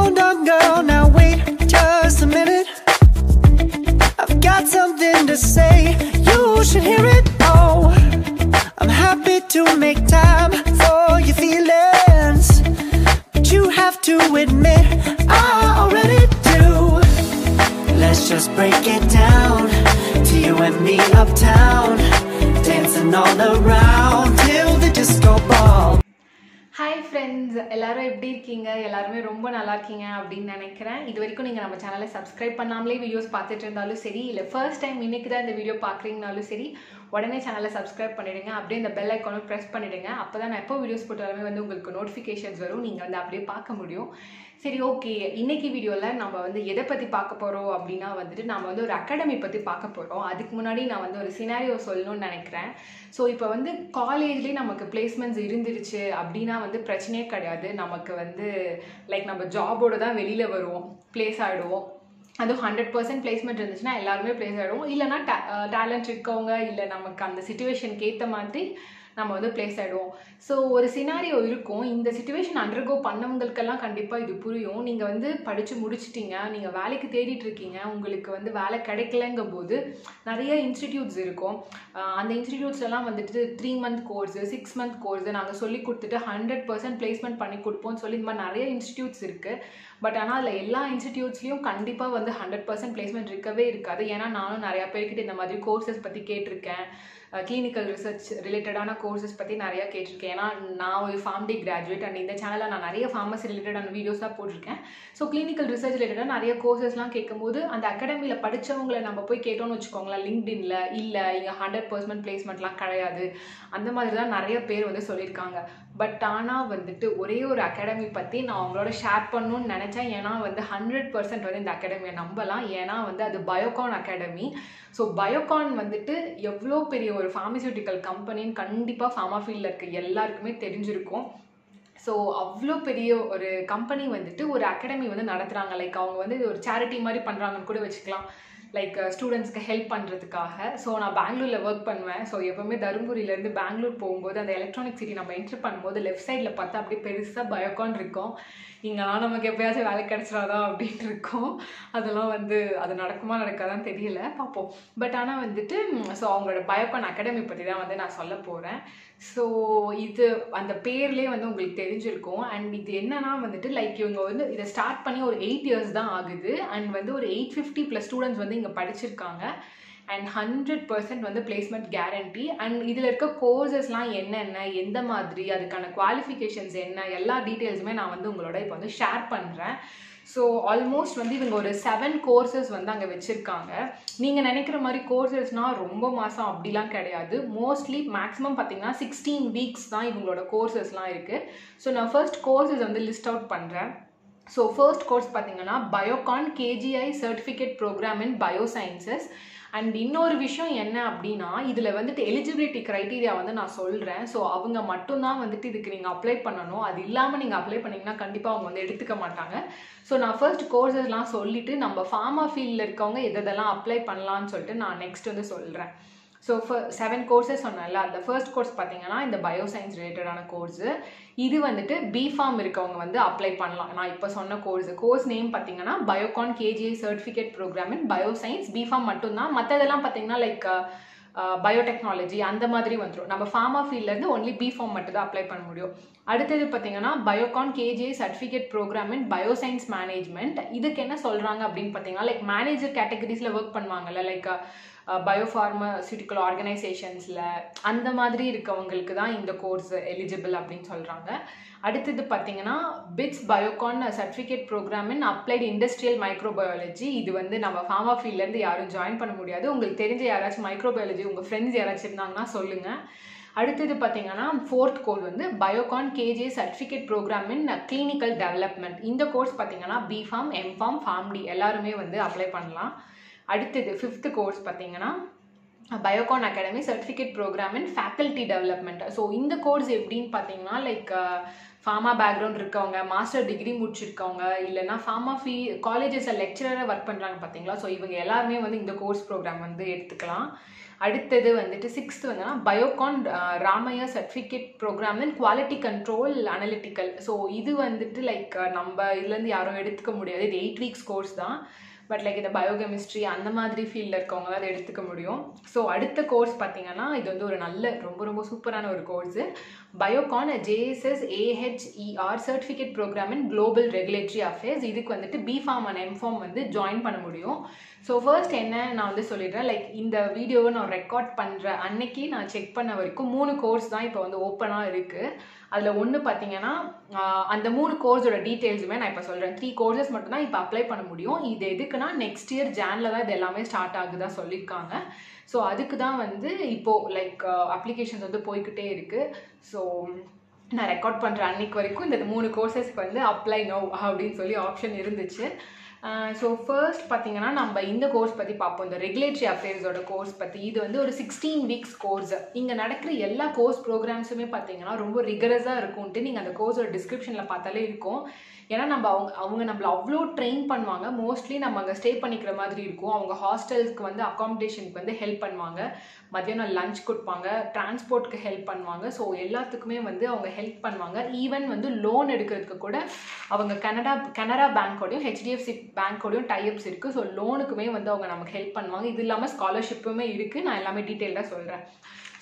Hold on, girl, now wait just a minute. I've got something to say, you should hear it. Oh, I'm happy to make time for your feelings. But you have to admit, I already do. Let's just break it down to you and me uptown. Dancing all around till the disco ball. Hi friends எல்லாரும் எப்படி இருக்கீங்க? எல்லாருமே ரொம்ப நல்லா இருக்கீங்க அப்படின்னு நினைக்கிறேன். இது வரைக்கும் நீங்கள் நம்ம சேனலை சப்ஸ்கிரைப் பண்ணாமலே வீடியோஸ் பார்த்துட்டு இருந்தாலும் சரி இல்லை ஃபர்ஸ்ட் டைம் இன்னைக்கு தான் இந்த வீடியோ பார்க்குறீங்கனாலும் சரி உடனே சேனலை சப்ஸ்கிரைப் பண்ணிடுங்க. அப்படியே இந்த பெல் ஐக்கானும் ப்ரெஸ் பண்ணிடுங்க. அப்போ தான் நான் எப்போ வீடியோஸ் போட்டாலுமே வந்து உங்களுக்கு நோட்டிஃபிகேஷன்ஸ் வரும். நீங்கள் வந்து அப்படியே பார்க்க முடியும். சரி ஓகே இன்னைக்கு வீடியோவில் நம்ம வந்து எதை பற்றி பார்க்க போகிறோம் அப்படின்னா வந்துட்டு நம்ம வந்து ஒரு அகாடமி பற்றி பார்க்க போகிறோம் அதுக்கு முன்னாடி நான் வந்து ஒரு சினாரியோ சொல்லணும்னு நினைக்கிறேன். ஸோ இப்போ வந்து காலேஜ்லேயே நமக்கு பிளேஸ்மெண்ட்ஸ் இருந்துருச்சு அப்படின்னா வந்து பிரச்சனையே கிடையாது. நமக்கு வந்து லைக் நம்ம ஜாபோடு தான் வெளியில் வருவோம். ப்ளேஸ் ஆகிடுவோம் அதுவும் ஹண்ட்ரட் பர்சன்ட் பிளேஸ்மெண்ட் இருந்துச்சுன்னா எல்லாருமே ப்ளேஸ் ஆகிடுவோம் இல்லைனா டேலண்ட் இருக்கவங்க இல்லை நமக்கு அந்த சுச்சுவேஷனுக்கு ஏற்ற மாதிரி நம்ம வந்து பிளேஸ் ஆகிடுவோம் ஸோ ஒரு சினாரியோ இருக்கும். இந்த சுச்சுவேஷன் அண்டர்கோ பண்ணவங்களுக்கெல்லாம் கண்டிப்பாக இது புரியும். நீங்கள் வந்து படித்து முடிச்சிட்டீங்க. நீங்கள் வேலைக்கு தேடிட்டு இருக்கீங்க. உங்களுக்கு வந்து வேலை கிடைக்கலங்கும் போது நிறைய இன்ஸ்டிடியூட்ஸ் இருக்கும். அந்த இன்ஸ்டிடியூட்ஸ்லாம் வந்துட்டு three month course six month course நாங்கள் சொல்லி கொடுத்துட்டு ஹண்ட்ரட் பர்சன்ட் பிளேஸ்மெண்ட் பண்ணி கொடுப்போம்னு சொல்லி இந்த மாதிரி நிறைய இன்ஸ்டிடியூட்ஸ் இருக்குது பட் ஆனால் அதில் எல்லா இன்ஸ்டிடியூட்ஸ்லையும் கண்டிப்பாக வந்து ஹண்ட்ரட் பர்சன்ட் பிளேஸ்மெண்ட் இருக்கவே இருக்காது. ஏன்னா நானும் நிறையா பேர்கிட்ட இந்த மாதிரி கோர்சஸ் பற்றி கேட்டிருக்கேன். கிளினிக்கல் ரிசர்ச் ரிலேட்டடான கோர்சஸ் பற்றி நிறையா கேட்டிருக்கேன். ஏன்னா நான் ஒரு ஃபார்ம்டி கிராஜுவேட் அண்ட் இந்த சேனலில் நான் நிறைய ஃபார்மசி ரிலேட்டடான வீடியோஸ் தான் போட்டிருக்கேன். ஸோ கிளினிக்கல் ரிசர்ச் ரிலேட்டடாக நிறைய கோர்சஸ்லாம் கேட்கும்போது அந்த அகாடமியில் படித்தவங்களை நம்ம போய் கேட்டோம்னு வச்சுக்கோங்களேன் லிங்க்டின்ல இல்லை இங்கே ஹண்ட்ரட் பர்சன்ட் பிளேஸ்மெண்ட்லாம் கிடையாது. அந்த மாதிரி தான் நிறைய பேர் வந்து சொல்லியிருக்காங்க. பட் ஆனால் வந்துட்டு ஒரே ஒரு அகாடமி பற்றி நான் அவங்களோட ஷேர் பண்ணணும்னு நினச்சேன். ஏன்னா வந்து ஹண்ட்ரட் பர்சன்ட் வந்து இந்த அகாடமியை நம்பலாம். ஏன்னா வந்து அது பயோகான் அகாடமி ஸோ பயோகான் வந்துட்டு எவ்வளோ பெரிய ஒரு ஃபார்மசியூட்டிக்கல் கம்பெனின்னு கண்டிப்பாக ஃபார்மா ஃபீல்டில் இருக்க எல்லாருக்குமே தெரிஞ்சிருக்கும். ஸோ அவ்வளோ பெரிய ஒரு கம்பெனி வந்துட்டு ஒரு அகாடமி வந்து நடத்துகிறாங்க லைக் அவங்க வந்து ஒரு சேரிட்டி மாதிரி பண்ணுறாங்கன்னு கூட வச்சுக்கலாம். லைக் ஸ்டூடெண்ட்ஸ்க்கு uh, ஹெல்ப் பண்ணுறதுக்காக ஸோ நான் பெங்களூரில் ஒர்க் பண்ணுவேன். ஸோ எப்போவுமே தருமபுரியிலேருந்து பெங்களூர் போகும்போது அந்த எலக்ட்ரானிக் சிட்டி நம்ம என்ட்ரு பண்ணும்போது லெஃப்ட் சைடில் பார்த்தா அப்படியே பெருசாக பயோகான் இருக்கும். இங்கெல்லாம் நமக்கு எப்பயாச்சும் வேலை கிடச்சிடாதா அப்படின்ட்டு இருக்கும். அதெல்லாம் வந்து அது நடக்குமா நடக்காதான் தெரியல. பார்ப்போம். பட் ஆனால் வந்துட்டு ஸோ அவங்களோட பயப்பன் அகாடமி பற்றி தான் வந்து நான் சொல்ல போகிறேன் ஸோ இது அந்த பேர்லேயே வந்து உங்களுக்கு தெரிஞ்சிருக்கும். அண்ட் இது என்னன்னா வந்துட்டு லைக் இவங்க வந்து இதை ஸ்டார்ட் பண்ணி ஒரு எயிட் இயர்ஸ் தான் ஆகுது. அண்ட் வந்து ஒரு எயிட் ஃபிஃப்டி ப்ளஸ் ஸ்டூடெண்ட்ஸ் வந்து இங்கே படிச்சிருக்காங்க. அண்ட் ஹண்ட்ரட் பர்சன்ட் வந்து பிளேஸ்மெண்ட் கேரண்டி அண்ட் இதில் இருக்க கோர்சஸ்லாம் என்னென்ன எந்த மாதிரி அதுக்கான குவாலிஃபிகேஷன்ஸ் என்ன எல்லா டீட்டெயில்ஸுமே நான் வந்து உங்களோட இப்போ வந்து ஷேர் பண்ணுறேன் ஸோ ஆல்மோஸ்ட் வந்து இவங்க ஒரு செவன் கோர்சஸ் வந்து அங்கே வச்சுருக்காங்க. நீங்கள் நினைக்கிற மாதிரி கோர்சஸ்னால் ரொம்ப மாதம் அப்படிலாம் கிடையாது. மோஸ்ட்லி மேக்ஸிமம் பார்த்தீங்கன்னா சிக்ஸ்டீன் வீக்ஸ் தான் இவங்களோட கோர்சஸ்லாம் இருக்குது ஸோ நான் ஃபர்ஸ்ட் கோர்சஸ் வந்து லிஸ்ட் அவுட் பண்ணுறேன் ஸோ ஃபர்ஸ்ட் கோர்ஸ் பார்த்தீங்கன்னா Biocon KGI certificate program in biosciences and இன்னொரு விஷயம் என்ன அப்படின்னா இதில் வந்துட்டு எலிஜிபிலிட்டி க்ரைட்டீரியா வந்து நான் சொல்கிறேன் ஸோ அவங்க மட்டும்தான் வந்துட்டு இதுக்கு நீங்கள் அப்ளை பண்ணணும். அது இல்லாமல் நீங்கள் அப்ளை பண்ணிங்கன்னா கண்டிப்பாக அவங்க வந்து எடுத்துக்க மாட்டாங்க. ஸோ நான் ஃபர்ஸ்ட் கோர்ஸஸ்லாம் சொல்லிவிட்டு நம்ம ஃபார்மா ஃபீல்டில் இருக்கவங்க எதெல்லாம் அப்ளை பண்ணலான்னு சொல்லிட்டு நான் நெக்ஸ்ட் வந்து சொல்கிறேன் ஸோ செவன் கோர்ஸஸ் சொன்னேன்ல அந்த ஃபர்ஸ்ட் கோர்ஸ் பார்த்தீங்கன்னா இந்த பயோசயின்ஸ் ரிலேட்டடான கோர்ஸு இது வந்துட்டு பிஃபார்ம் இருக்கவங்க வந்து அப்ளை பண்ணலாம். நான் இப்போ சொன்ன கோர்ஸ் கோர்ஸ் நேம் பார்த்தீங்கன்னா Biocon KGI certificate program in bioscience B Pharm மட்டும்தான். மற்றதெல்லாம் பார்த்தீங்கன்னா லைக் பயோடெக்னாலஜி uh, uh, அந்த மாதிரி வந்துடும் நம்ம ஃபார்மா ஃபீல்ட்லேருந்து ஒன்லி பி ஃபார்ம் மட்டும் தான் அப்ளை பண்ண முடியும். அடுத்தது பார்த்தீங்கன்னா Biocon KGI certificate program in bioscience management இதுக்கு என்ன சொல்கிறாங்க அப்படின்னு பார்த்தீங்கன்னா லைக் மேனேஜர் கேட்டகரிஸில் ஒர்க் பண்ணுவாங்கல்ல லைக் uh, பயோஃபார்மசியூட்டிக்கல் ஆர்கனைசேஷன்ஸில் அந்த மாதிரி இருக்கவங்களுக்கு தான் இந்த கோர்ஸ் எலிஜிபிள் அப்படின்னு சொல்கிறாங்க அடுத்தது பார்த்தீங்கன்னா BITS Biocon certificate program in applied industrial microbiology இது வந்து நம்ம ஃபார்மா ஃபீல்ட்லேருந்து யாரும் ஜாயின் பண்ண முடியாது. உங்களுக்கு தெரிஞ்ச யாராச்சும் மைக்ரோபயாலஜி உங்கள் ஃப்ரெண்ட்ஸ் யாராச்சும் இருந்தாங்கன்னா சொல்லுங்கள் அடுத்தது பார்த்தீங்கன்னா ஃபோர்த் கோர்ஸ் வந்து Biocon KJ certificate program in clinical development இந்த கோர்ஸ் பார்த்தீங்கன்னா B Pharm M Pharm Pharm D எல்லாருமே வந்து அப்ளை பண்ணலாம். அடுத்தது ஃபிஃப்த்து கோர்ஸ் பார்த்தீங்கன்னா Biocon Academy certificate program in faculty development so இந்த கோர்ஸ் எப்படின்னு பார்த்தீங்கன்னா லைக் ஃபார்மா பேக்ரவுண்ட் இருக்கவங்க மாஸ்டர் டிகிரி முடிச்சிருக்கவங்க இல்லைன்னா ஃபார்மா ஃபீ காலேஜஸில் லெக்சரராக ஒர்க் பண்ணுறாங்க பார்த்தீங்களா? ஸோ இவங்க எல்லாருமே வந்து இந்த கோர்ஸ் ப்ரோக்ராம் வந்து எடுத்துக்கலாம். அடுத்தது வந்துட்டு சிக்ஸ்த் வந்துன்னா Biocon Ramaiah certificate program then quality control analytical so இது வந்துட்டு லைக் நம்ம இதுலேருந்து யாரும் எடுத்துக்க முடியாது. இது எயிட் வீக்ஸ் கோர்ஸ் தான். பட் லைக் இந்த பயோகெமிஸ்ட்ரி அந்த மாதிரி ஃபீல்டில் இருக்கவங்க தான் அதை எடுத்துக்க முடியும். ஸோ அடுத்த கோர்ஸ் பார்த்தீங்கன்னா இது வந்து ஒரு நல்ல ரொம்ப ரொம்ப சூப்பரான ஒரு course Biocon JSS AHER certificate program in global regulatory affairs இதுக்கு வந்துட்டு B Pharm and M Pharm வந்து ஜாயின் பண்ண முடியும். ஸோ ஃபர்ஸ்ட் என்ன நான் வந்து சொல்லிடுறேன் லைக் இந்த வீடியோவை நான் ரெக்கார்ட் பண்ணுற அன்னைக்கு நான் செக் பண்ண வரைக்கும் மூணு கோர்ஸ் தான் இப்போ வந்து ஓப்பனாக இருக்குது அதில் ஒன்று பார்த்தீங்கன்னா அந்த மூணு கோர்ஸோட டீட்டெயில்ஸுமே நான் இப்போ சொல்கிறேன் த்ரீ கோர்சஸ் மட்டும்தான் இப்போ அப்ளை பண்ண முடியும். இது எதுக்குன்னா நெக்ஸ்ட் இயர் ஜானில் தான் இது எல்லாமே ஸ்டார்ட் ஆகுதா சொல்லியிருக்காங்க ஸோ அதுக்கு தான் வந்து இப்போது லைக் அப்ளிகேஷன்ஸ் வந்து போய்கிட்டே இருக்குது ஸோ நான் ரெக்கார்ட் பண்ணுற அன்னைக்கு வரைக்கும் இந்த மூணு கோர்சஸ்க்கு வந்து அப்ளை நோ அப்படின்னு சொல்லி ஆப்ஷன் இருந்துச்சு. ஸோ ஃபர்ஸ்ட் பார்த்தீங்கன்னா நம்ம இந்த கோர்ஸ் பற்றி பார்ப்போம். இந்த ரெகுலேட்டரி அஃபேர்ஸோட கோர்ஸ் பற்றி இது வந்து ஒரு சிக்ஸ்டீன் வீக்ஸ் கோர்ஸ் இங்கே நடக்கிற எல்லா கோர்ஸ் ப்ரோக்ராம்ஸுமே பார்த்தீங்கன்னா ரொம்ப ரிகரஸாக இருக்கும்ன்ட்டு நீங்கள் அந்த கோர்ஸோட டிஸ்கிரிப்ஷனில் பார்த்தாலே இருக்கும். ஏன்னா நம்ம அவங்க அவங்க நம்மளை அவ்வளோ ட்ரெயின் பண்ணுவாங்க. மோஸ்ட்லி நம்ம அங்கே ஸ்டே பண்ணிக்கிற மாதிரி இருக்கும். அவங்க ஹாஸ்டல்ஸ்க்கு வந்து அக்காமடேஷனுக்கு வந்து ஹெல்ப் பண்ணுவாங்க. மத்தியானம் லஞ்ச் கொடுப்பாங்க. டிரான்ஸ்போர்ட்க்கு ஹெல்ப் பண்ணுவாங்க. ஸோ எல்லாத்துக்குமே வந்து அவங்க ஹெல்ப் பண்ணுவாங்க. ஈவன் வந்து லோன் எடுக்கிறதுக்கு கூட அவங்க கனடா கனரா பேங்க்கோடையும் ஹெச்டிஎஃப்சி பேங்க்கோடையும் டைப்ஸ் இருக்குது ஸோ லோனுக்குமே வந்து அவங்க நமக்கு ஹெல்ப் பண்ணுவாங்க. இது இல்லாமல் ஸ்காலர்ஷிப்புமே இருக்குது நான் எல்லாமே டீட்டெயிலாக சொல்கிறேன்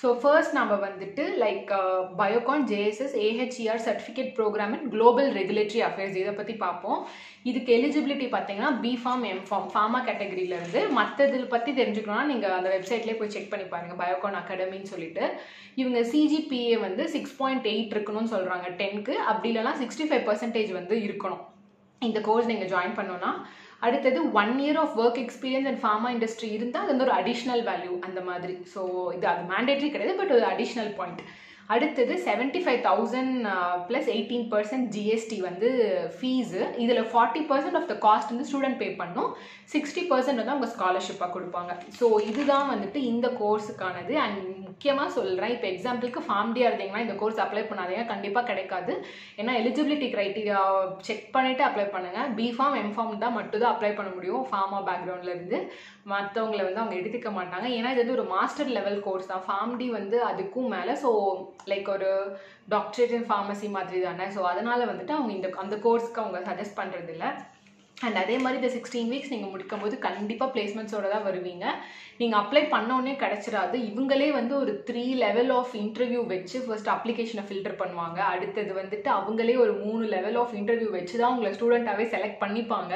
ஸோ ஃபர்ஸ்ட் நம்ம வந்துட்டு like Biocon JSS AHER certificate program in global regulatory affairs இதை பற்றி பார்ப்போம். இதுக்கு எலிஜிபிலிட்டி பார்த்தீங்கன்னா B Pharm M Pharm pharma கேட்டகரியிலேருந்து மற்றதில் பற்றி தெரிஞ்சுக்கணும்னா நீங்கள் அந்த வெப்சைட்லேயே போய் செக் பண்ணி பாருங்கள் பயோகான் அகாடமின்னு சொல்லிட்டு. இவங்க சிஜிபிஏ வந்து சிக்ஸ் பாயிண்ட் எயிட் இருக்கணும்னு சொல்கிறாங்க டென்க்கு அப்படி இல்லைனா சிக்ஸ்டி ஃபைவ் பர்சன்டேஜ் வந்து இருக்கணும். இந்த கோர்ஸ் நீங்கள் ஜாயின் பண்ணோன்னா அடுத்தது one year of work experience and pharma industry இருந்தால் அது வந்து ஒரு அடிஷ்னல் வேல்யூ அந்த மாதிரி. ஸோ இது அது மேண்டேட்ரி கிடையாது பட் ஒரு அடிஷ்னல் பாயிண்ட் அடுத்தது seventy five thousand plus eighteen percent GST வந்து ஃபீஸு இதில் forty percent of the cost வந்து ஸ்டூடெண்ட் பே பண்ணும். சிக்ஸ்டி பர்சன்ட் வந்து அவங்க ஸ்காலர்ஷிப்பாக கொடுப்பாங்க. ஸோ இதுதான் வந்துட்டு இந்த கோர்ஸுக்கானது அண்ட் முக்கியமாக சொல்கிறேன் இப்போ எக்ஸாம்பிளுக்கு ஃபார்ம்டியாக இருந்தீங்கன்னா இந்த கோர்ஸ் அப்ளை பண்ணாதீங்க. கண்டிப்பாக கிடைக்காது. ஏன்னா எலிஜிபிலிட்டி க்ரைட்டீரியா செக் பண்ணிவிட்டு அப்ளை பண்ணுங்கள் பிஃபார்ம் எம்ஃபார்ம் தான் மட்டும் தான் அப்ளை பண்ண முடியும் ஃபார்மா பேக்ரவுண்ட்லேருந்து மற்றவங்களை வந்து அவங்க எடுத்துக்க மாட்டாங்க. ஏன்னா இது வந்து ஒரு மாஸ்டர் லெவல் கோர்ஸ் தான். ஃபார்ம்டி வந்து அதுக்கும் மேலே ஸோ லைக் ஒரு டாக்டரேட் இன் ஃபார்மசி மாதிரி தானே. ஸோ அதனால் வந்துட்டு அவங்க இந்த அந்த கோர்ஸ்க்கு அவங்க சஜஸ்ட் பண்ணுறதில்ல அண்ட் அதே மாதிரி இந்த சிக்ஸ்டீன் வீக்ஸ் நீங்கள் முடிக்கும் போது கண்டிப்பாக பிளேஸ்மெண்ட்ஸோடு தான் வருவீங்க. நீங்கள் அப்ளை பண்ணோடனே கிடச்சிடாது இவங்களே வந்து ஒரு த்ரீ லெவல் ஆஃப் இன்டர்வியூ வச்சு ஃபர்ஸ்ட் அப்ளிகேஷனை ஃபில்டர் பண்ணுவாங்க. அடுத்தது வந்துட்டு அவங்களே ஒரு மூணு லெவல் ஆஃப் இன்டர்வியூ வச்சு தான் உங்களை ஸ்டூடெண்ட்டாகவே செலக்ட் பண்ணிப்பாங்க.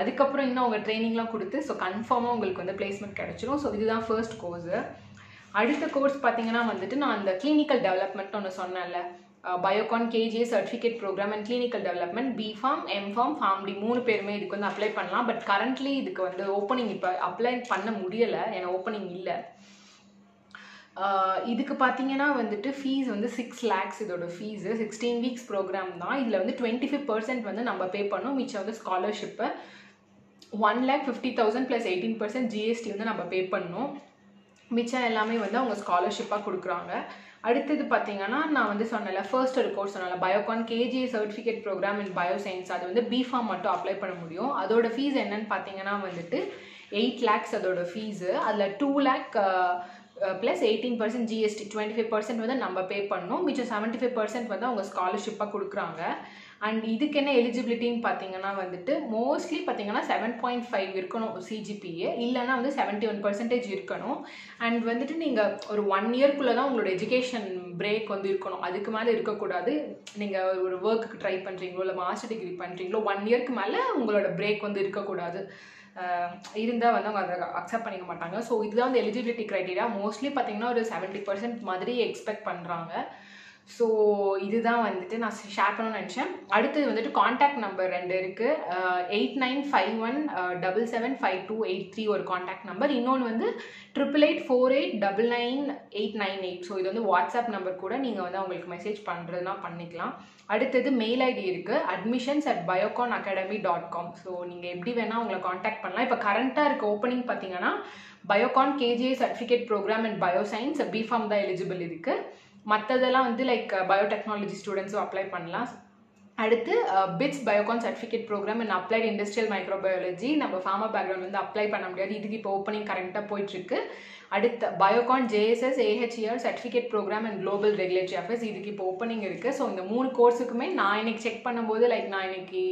அதுக்கப்புறம் இன்னும் அவங்க ட்ரைனிங்லாம் கொடுத்து ஸோ கன்ஃபார்மாக உங்களுக்கு வந்து பிளேஸ்மெண்ட் கிடச்சிரும். ஸோ இதுதான் ஃபர்ஸ்ட் கோர்ஸு அடுத்த கோர்ஸ் பார்த்தீங்கன்னா வந்துட்டு நான் அந்த கிளினிக்கல் டெவலப்மெண்ட் ஒன்று சொன்னேன்ல. Biocon KGA certificate program and clinical development B Pharm M Pharm Pharm D மூணு பேருமே இதுக்கு வந்து அப்ளை பண்ணலாம். பட் கரண்ட்லி இதுக்கு வந்து ஓப்பனிங் இப்போ அப்ளை பண்ண முடியலை. ஏன்னா ஓப்பனிங் இல்லை. இதுக்கு பார்த்தீங்கன்னா வந்துட்டு ஃபீஸ் வந்து சிக்ஸ் லேக்ஸ் இதோட ஃபீஸு சிக்ஸ்டீன் வீக்ஸ் ப்ரோக்ராம் தான். இதில் வந்து டுவெண்ட்டி ஃபைவ் பர்சன்ட் வந்து நம்ம பே பண்ணோம். மிச்சம் வந்து scholarship one lakh fifty thousand plus eighteen percent GST வந்து நம்ம பே பண்ணோம். மிச்சம் எல்லாமே வந்து அவங்க ஸ்காலர்ஷிப்பாக கொடுக்குறாங்க. அடுத்தது பார்த்தீங்கன்னா நான் வந்து சொன்னல ஃபர்ஸ்ட் ஒரு கோர்ஸ் சொன்னல Biocon KG certificate program in bioscience அது வந்து பிஃபார்ம் மட்டும் அப்ளை பண்ண முடியும். அதோட ஃபீஸ் என்னன்னு பார்த்தீங்கன்னா வந்துட்டு எயிட் லேக்ஸ் அதோட ஃபீஸு அதில் two lakh plus eighteen percent GST twenty five percent வந்து நம்ம பே பண்ணோம் மிச்சம் செவன்ட்டி ஃபைவ் பர்சன்ட் வந்து அவங்க ஸ்காலர்ஷிப்பாக கொடுக்குறாங்க. அண்ட் இதுக்கு என்ன எலிஜிபிலிட்டின்னு பார்த்தீங்கன்னா வந்துட்டு மோஸ்ட்லி பார்த்தீங்கன்னா செவன் பாயிண்ட் ஃபைவ் இருக்கணும் சிஜிபிஏ இல்லைனா வந்து செவன்ட்டி ஒன் பர்சன்டேஜ் இருக்கணும். அண்ட் வந்துட்டு நீங்கள் ஒரு ஒன் இயர்க்குள்ளே தான் உங்களோட எஜுகேஷன் பிரேக் வந்து இருக்கணும். அதுக்கு மேலே இருக்கக்கூடாது. நீங்கள் ஒரு ஒர்க்குக்கு ட்ரை பண்ணுறீங்களோ இல்லை மாஸ்டர் டிகிரி பண்ணுறீங்களோ ஒன் இயர்க்கு மேலே உங்களோட பிரேக் வந்து இருக்கக்கூடாது. இருந்தால் வந்து அவங்க அதை அக்செப்ட் பண்ணிக்க மாட்டாங்க. ஸோ இதுதான் வந்து எலிஜிபிலிட்டி க்ரைட்டீரியா மோஸ்ட்லி பார்த்தீங்கன்னா ஒரு செவன்ட்டி பர்சன்ட் மாதிரி எக்ஸ்பெக்ட் பண்ணுறாங்க ஸோ இதுதான் வந்துட்டு நான் ஷேர் பண்ணணும்னு நினச்சேன். அடுத்தது வந்துட்டு காண்டாக்ட் நம்பர் ரெண்டு இருக்குது eight nine five one double seven five two eight three ஒரு காண்டாக்ட் நம்பர் இன்னொன்று வந்து triple eight four eight double nine eight nine eight so இது வந்து வாட்ஸ்அப் நம்பர் கூட நீங்கள் வந்து அவங்களுக்கு மெசேஜ் பண்ணுறதுனா பண்ணிக்கலாம். அடுத்தது மெயில் ஐடி இருக்குது admissions at Biocon academy dot com so நீங்கள் எப்படி வேணால் உங்களை காண்டாக்ட் பண்ணலாம். இப்போ கரண்ட்டாக இருக்க ஓப்பனிங் பார்த்தீங்கன்னா Biocon KGA certificate program and bioscience B Pharm தான் எலிஜிபிள் இருக்குது மற்றதெல்லாம் வந்து லைக் பயோடெக்னாலஜி ஸ்டூடெண்ட்ஸும் அப்ளை பண்ணலாம். அடுத்து BITS Biocon certificate program and applied industrial microbiology நம்ம ஃபார்மா பேக்ரவுண்ட் வந்து அப்ளை பண்ண முடியாது. இதுக்கு இப்போ ஓப்பனிங் கரெக்டாக போயிட்டுருக்கு. அடுத்த Biocon JSS AHER certificate program and global regulatory affairs இதுக்கு இப்போ ஓப்பனிங் இருக்குது ஸோ இந்த மூணு கோர்ஸுக்குமே நான் இன்னைக்கு செக் பண்ணும்போது லைக் நான் இன்னைக்கு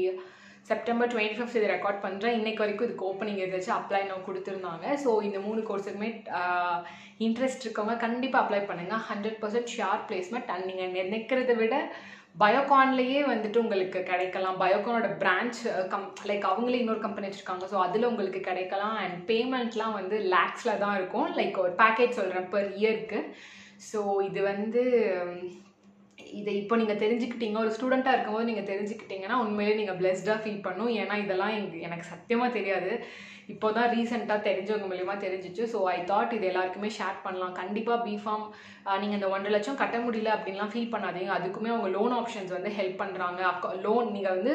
செப்டம்பர் டுவெண்ட்டி ஃபிஃப்த் இதை ரெக்கார்ட் பண்ணுறேன் இன்றைக்கு வரைக்கும் இதுக்கு ஓப்பனிங் ஏதாச்சும் அப்ளை நான் கொடுத்துருந்தாங்க. ஸோ இந்த மூணு கோர்ஸுக்குமே இன்ட்ரெஸ்ட் இருக்கவங்க கண்டிப்பாக அப்ளை பண்ணுங்கள் hundred percent sure placement and நீங்கள் நினைக்கிறத விட பயோகான்லேயே வந்துட்டு உங்களுக்கு கிடைக்கலாம். பயோகானோட பிரான்ச் கம் லைக் அவங்களே இன்னொரு கம்பெனி வச்சுருக்காங்க. ஸோ அதில் உங்களுக்கு கிடைக்கலாம். அண்ட் பேமெண்ட்லாம் வந்து லேக்ஸில் தான் இருக்கும். லைக் ஒரு பேக்கேஜ் சொல்கிறேன் பர் இயருக்கு ஸோ இது வந்து இதை இப்போ நீங்கள் தெரிஞ்சுக்கிட்டீங்க ஒரு ஸ்டூடெண்ட்டாக இருக்கும்போது நீங்கள் தெரிஞ்சுக்கிட்டீங்கன்னா உண்மையிலே நீங்கள் பிளெஸ்டாக ஃபீல் பண்ணும். ஏன்னா இதெல்லாம் எனக்கு எனக்கு சத்தியமாக தெரியாது. இப்போ தான் ரீசெண்டாக தெரிஞ்சவங்க மூலியமா தெரிஞ்சிச்சு. ஸோ ஐ தாட் இது எல்லாருக்குமே ஷேர் பண்ணலாம். கண்டிப்பாக பிஃபார்ம் நீங்கள் இந்த ஒன்றரை லட்சம் கட்ட முடியல அப்படின்லாம் ஃபீல் பண்ணாதீங்க. அதுக்குமே அவங்க லோன் ஆப்ஷன்ஸ் வந்து ஹெல்ப் பண்ணுறாங்க அக்கா லோன் நீங்கள் வந்து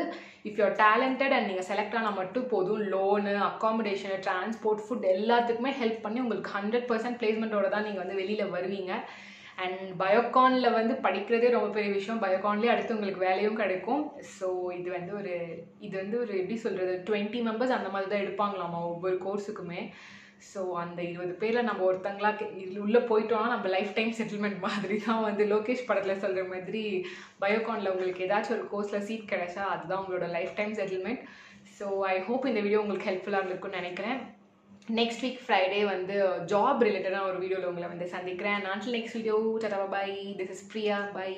இஃப் யூர் டேலண்டட் அண்ட் நீங்கள் செலக்ட் ஆனால் மட்டும் போதும். லோனு அக்காமடேஷனு டிரான்ஸ்போர்ட் ஃபுட் எல்லாத்துக்குமே ஹெல்ப் பண்ணி உங்களுக்கு ஹண்ட்ரட் பர்சன்ட் பிளேஸ்மெண்ட்டோட தான் நீங்கள் வந்து வெளியில் வருவீங்க. அண்ட் பயோகானில் வந்து படிக்கிறதே ரொம்ப பெரிய விஷயம். பயோகான்லேயே அடுத்து உங்களுக்கு வேலையும் கிடைக்கும். ஸோ இது வந்து ஒரு இது வந்து ஒரு எப்படி சொல்கிறது டுவெண்ட்டி மெம்பர்ஸ் அந்த மாதிரி தான் எடுப்பாங்களாமா ஒவ்வொரு கோர்ஸுக்குமே ஸோ அந்த இருபது பேரில் நம்ம ஒருத்தங்களா இதில் உள்ளே போயிட்டோம்னா நம்ம லைஃப் டைம் செட்டில்மெண்ட் மாதிரி தான் வந்து லோகேஷ் படத்தில் சொல்கிற மாதிரி பயோகானில் உங்களுக்கு ஏதாச்சும் ஒரு கோர்ஸில் சீட் கிடைச்சா அதுதான் உங்களோட lifetime settlement so I hope இந்த வீடியோ உங்களுக்கு ஹெல்ப்ஃபுல்லாக இருக்கும்னு நினைக்கிறேன். நெக்ஸ்ட் வீக் ஃப்ரைடே வந்து ஜாப் ரிலேட்டடாக ஒரு வீடியோவில் உங்களை வந்து சந்திக்கிறேன். நாட்டில் next video tata bye this is Priya bye